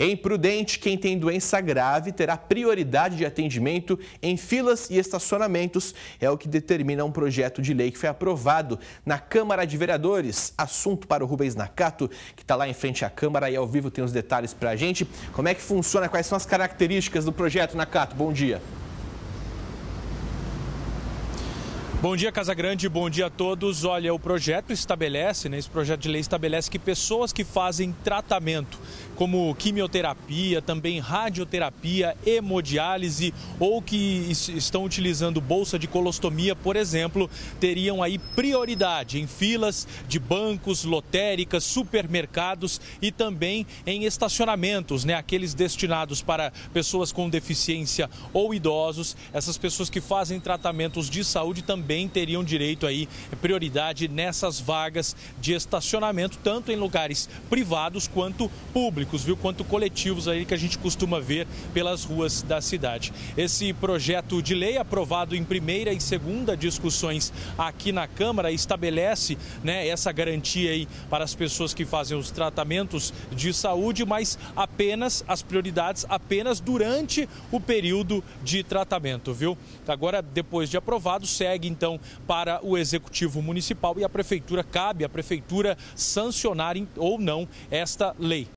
Em Prudente, quem tem doença grave terá prioridade de atendimento em filas e estacionamentos. É o que determina um projeto de lei que foi aprovado na Câmara de Vereadores. Assunto para o Rubens Nakato, que está lá em frente à Câmara e ao vivo tem os detalhes para a gente. Como é que funciona? Quais são as características do projeto, Nakato? Bom dia. Bom dia, Casa Grande, bom dia a todos. Olha, o projeto estabelece, né, esse projeto de lei estabelece que pessoas que fazem tratamento como quimioterapia, também radioterapia, hemodiálise ou que estão utilizando bolsa de colostomia, por exemplo, teriam aí prioridade em filas de bancos, lotéricas, supermercados e também em estacionamentos, né, aqueles destinados para pessoas com deficiência ou idosos. Essas pessoas que fazem tratamentos de saúde também teriam direito aí prioridade nessas vagas de estacionamento, tanto em lugares privados quanto públicos, viu? Quanto coletivos aí que a gente costuma ver pelas ruas da cidade. Esse projeto de lei aprovado em primeira e segunda discussões aqui na Câmara estabelece, né, essa garantia aí para as pessoas que fazem os tratamentos de saúde, mas apenas as prioridades apenas durante o período de tratamento, viu? Agora, depois de aprovado, segue então para o executivo municipal e a prefeitura cabe à prefeitura sancionar ou não esta lei.